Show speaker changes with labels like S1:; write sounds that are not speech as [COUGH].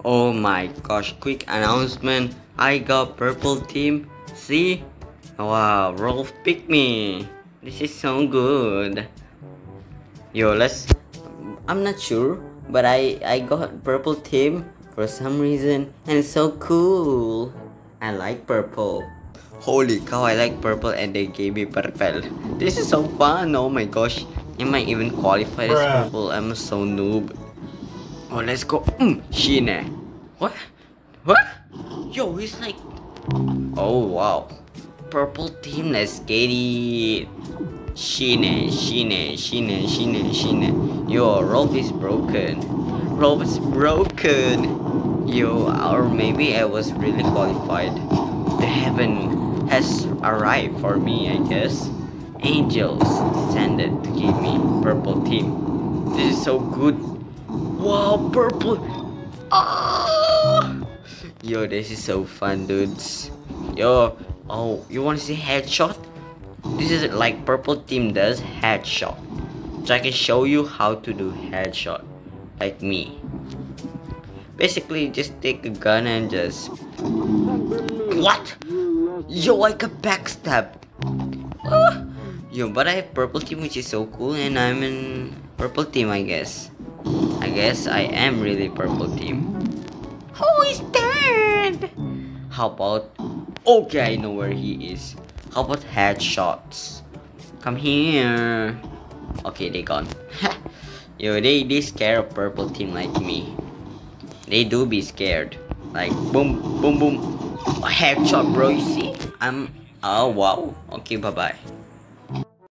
S1: Oh my gosh, quick announcement. I got purple team. See? Wow, Rolve picked me. This is so good. Yo, let's I'm not sure, but I I got purple team for some reason and it's so cool. I like purple. Holy cow, I like purple and they gave me purple. This is so fun. Oh my gosh. Am I even qualified as purple? I'm so noob. Oh, let's go. Mm, Shine. Eh? What? What? Yo, he's like. Oh, wow. Purple team, let's get it. Shine, eh? Shine, eh? Shine, Shine, Shine. Yo, Rolve is broken. Rolve is broken. Yo, or maybe I was really qualified. The heaven has arrived for me, I guess. Angels descended to give me purple team. This is so good. Wow, purple. Ah! Yo, this is so fun, dudes. Yo, oh, you want to see headshot? This is like purple team does headshot. So I can show you how to do headshot, like me. Basically, just take a gun and just what? Yo, I got backstab. Ah! Yo, but I have purple team, which is so cool, and I'm in purple team, I guess. I guess I am really purple team. Who is dead? How about? Okay, I know where he is. How about headshots? Come here. Okay, they gone. [LAUGHS] Yo, they they scared of purple team like me. They do be scared. Like boom, boom, boom. Headshot, bro. You see? I'm. Oh wow. Okay, bye bye.